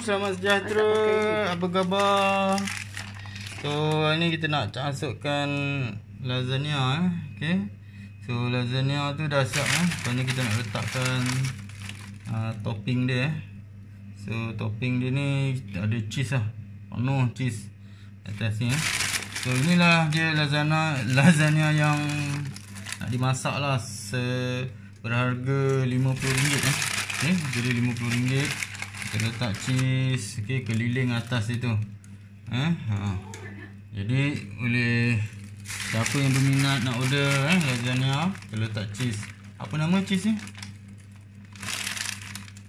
selamat sejahtera. Apa khabar? So, hari ni kita nak masukkan lasagna eh. Okay. So, lasagna tu dah siap eh. Lepas ni kita nak letakkan uh, topping dia eh. So, topping dia ni ada cheese lah. Penuh cheese atas ni eh. So, inilah dia lasagna lasagna yang nak dimasak lah se berharga RM50 eh. Okay, jadi RM50 kita letak cheese okey keliling atas itu eh ha. Jadi boleh siapa yang berminat nak order eh lasagna kita letak cheese. Apa nama cheese ni?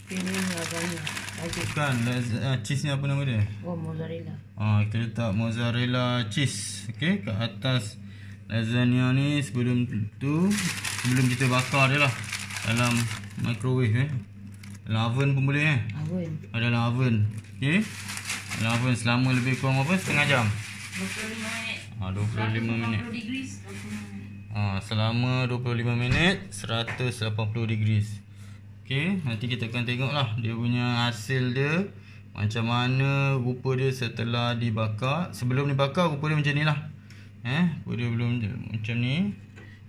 Premium lasagna. Bukan lasagna cheese ni apa nama dia? Oh, mozzarella. ha kita letak mozzarella cheese okey kat atas lasagna ni sebelum tu sebelum kita bakar dia lah dalam microwave eh dalam oven pun boleh eh Oven. ada dalam oven. Okey. Dalam oven selama lebih kurang berapa? Setengah jam. 25 minit. Ha 25 minit. 20 degrees. 25 Ha selama 25 minit 180 degrees. Okey, nanti kita akan tengoklah dia punya hasil dia macam mana rupa dia setelah dibakar. Sebelum dibakar rupa dia macam ni lah. Eh, rupa dia belum macam ni.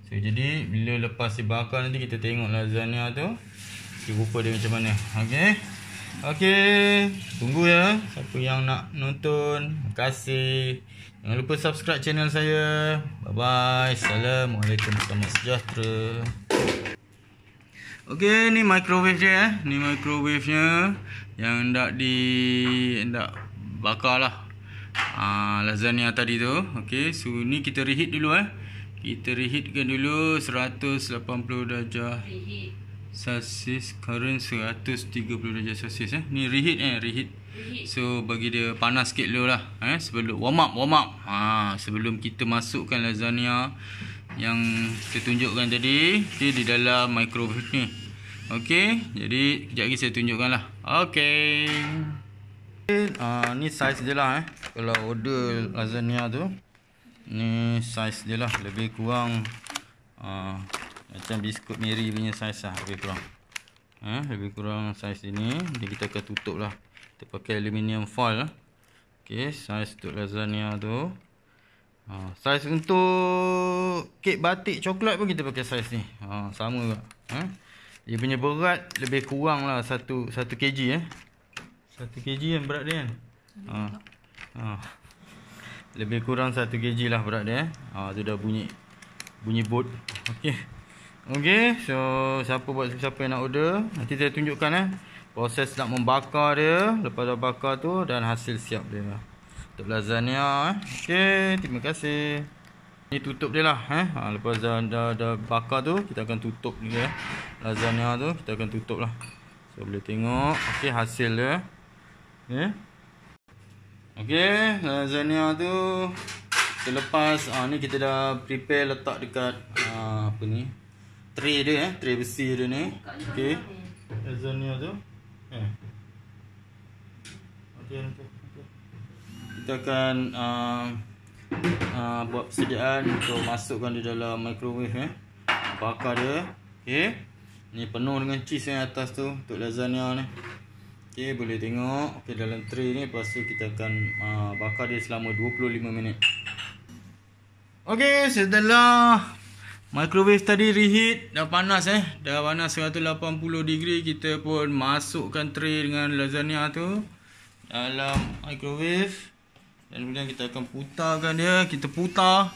So jadi bila lepas dibakar nanti kita tengok lasagna tu okay, rupa dia macam mana. Okey. Okey, tunggu ya siapa yang nak nonton. Terima kasih. Jangan lupa subscribe channel saya. Bye bye. Assalamualaikum selamat sejahtera. Okey, ni microwave dia eh. Ni microwave nya yang hendak di hendak bakar lah. Ah, lasagna tadi tu. Okey, so ni kita reheat dulu eh. Kita reheatkan dulu 180 darjah Reheat. Celsius current 130 darjah Celsius eh. Ni reheat eh, reheat. Reheat. So bagi dia panas sikit dulu lah eh sebelum warm up warm up. Ha sebelum kita masukkan lasagna yang kita tunjukkan tadi dia di dalam microwave ni. Okey, jadi kejap lagi saya tunjukkan lah. Okey. Ah ni saiz dia lah eh. Kalau order lasagna tu ni saiz dia lah lebih kurang ah macam biskut Mary punya saiz lah lebih kurang. Ha, lebih kurang saiz ini. Jadi kita akan tutup lah. Kita pakai aluminium foil lah. Okay, saiz untuk lasagna tu. Ha, Saiz untuk kek batik coklat pun kita pakai saiz ni. Ha, Sama juga. Ha? Dia punya berat lebih kurang lah 1, 1 kg eh. 1 kg kan berat dia kan? Ha. Ha. Lebih kurang 1 kg lah berat dia eh. Ha, Tu dah bunyi Bunyi bot. Okay Okey, so siapa buat siapa yang nak order, nanti saya tunjukkan eh proses nak membakar dia, lepas dah bakar tu dan hasil siap dia. Untuk lasagna eh. Okey, terima kasih. Ni tutup dia lah eh. Ha, lepas dah, dah, dah bakar tu, kita akan tutup dia. eh. Lasagna tu kita akan tutup lah. So boleh tengok okey hasil dia. Okey. Okey, lasagna tu Selepas ah ni kita dah prepare letak dekat ah, apa ni? Tray dia eh, tray besi dia ni. Okey. Lasagna tu. Eh. Okey okey. okey. Kita akan uh, uh, buat persediaan untuk masukkan di dalam microwave eh. Bakar dia. Okey. Ni penuh dengan cheese yang atas tu untuk lasagna ni. Okey, boleh tengok. Okey dalam tray ni lepas tu kita akan uh, bakar dia selama 25 minit. Okey, setelah microwave tadi reheat dah panas eh. Dah panas 180 degree kita pun masukkan tray dengan lasagna tu dalam microwave dan kemudian kita akan putarkan dia. Kita putar.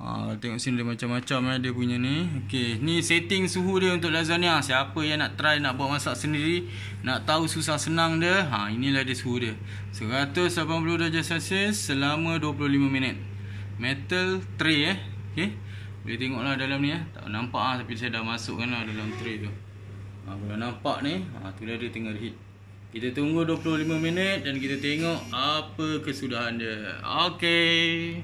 Ha, tengok sini dia macam-macam eh dia punya ni. Okey, ni setting suhu dia untuk lasagna. Siapa yang nak try nak buat masak sendiri, nak tahu susah senang dia, ha inilah dia suhu dia. 180 darjah Celsius selama 25 minit. Metal tray eh. Okey. Boleh tengoklah dalam ni eh. Tak nampak ah tapi saya dah masukkan lah dalam tray tu. Ha, kalau nampak ni, ha tu dia tengah reheat. Kita tunggu 25 minit dan kita tengok apa kesudahan dia. Okey.